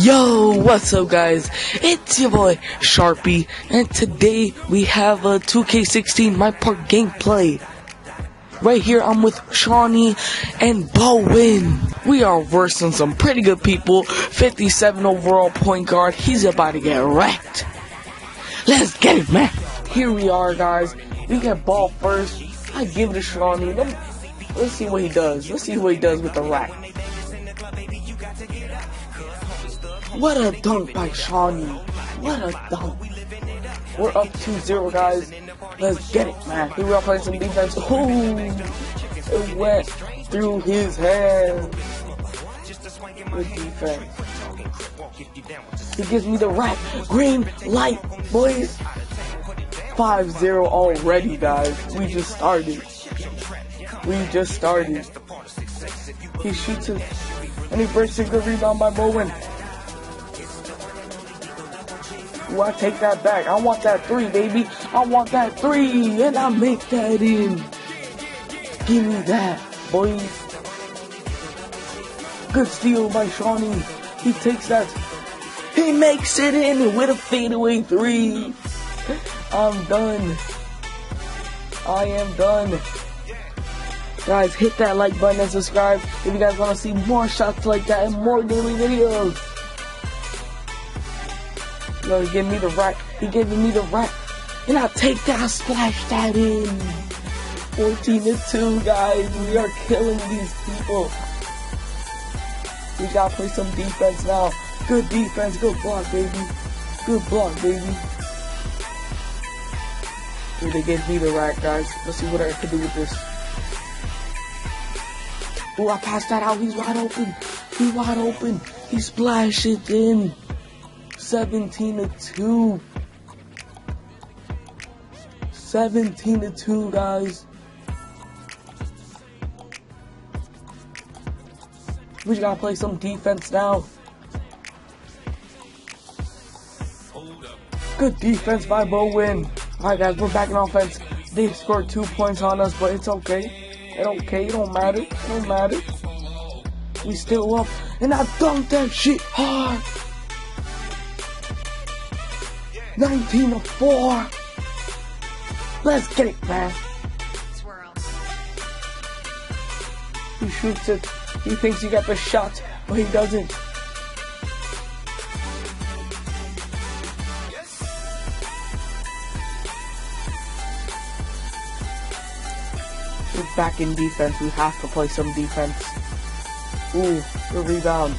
Yo, what's up guys? It's your boy Sharpie and today we have a 2K16 My Park gameplay. Right here I'm with Shawnee and Bowen. We are versing some pretty good people. 57 overall point guard. He's about to get wrecked. Let's get it man. Here we are guys. We get ball first. I give it to Shawnee. Let's see what he does. Let's see what he does with the rack. What a dunk by Shawnee. What a dunk. We're up 2-0, guys. Let's get it, man. Here we are playing some defense. Ooh, it went through his hands. Good defense. He gives me the right green light, boys. 5-0 already, guys. We just started. We just started. He shoots it, and he breaks a good rebound by Bowen. Ooh, I take that back. I want that three, baby. I want that three, and I make that in. Give me that, boys. Good steal by Shawnee. He takes that. He makes it in with a fadeaway three. I'm done. I am done. Guys, hit that like button and subscribe if you guys want to see more shots like that and more daily videos. He gave me the right. He gave me the right. And I take that, I splash that in. 14 to 2, guys. We are killing these people. We gotta play some defense now. Good defense, good block, baby. Good block, baby. Here they gave me the rack, guys. Let's see what I can do with this. Ooh, I passed that out. He's wide open. He's wide open. He splashed it in. 17 to 2. 17 to 2, guys. We just gotta play some defense now. Good defense by Bowen. Alright, guys, we're back in offense. They scored two points on us, but it's okay. It okay, it don't matter. It don't matter. We still up, and I dunked that shit hard. 19 to 4. Let's get it, man. He shoots it. He thinks he got the shot, but he doesn't. We're back in defense. We have to play some defense. Ooh, the rebound.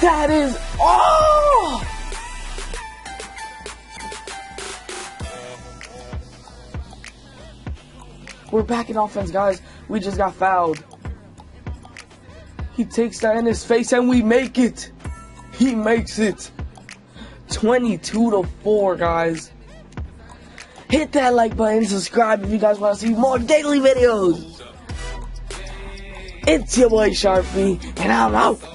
That is oh! We're back in offense, guys. We just got fouled. He takes that in his face and we make it. He makes it. 22 to 4, guys. Hit that like button, subscribe if you guys want to see more daily videos. It's your boy Sharpie, and I'm out.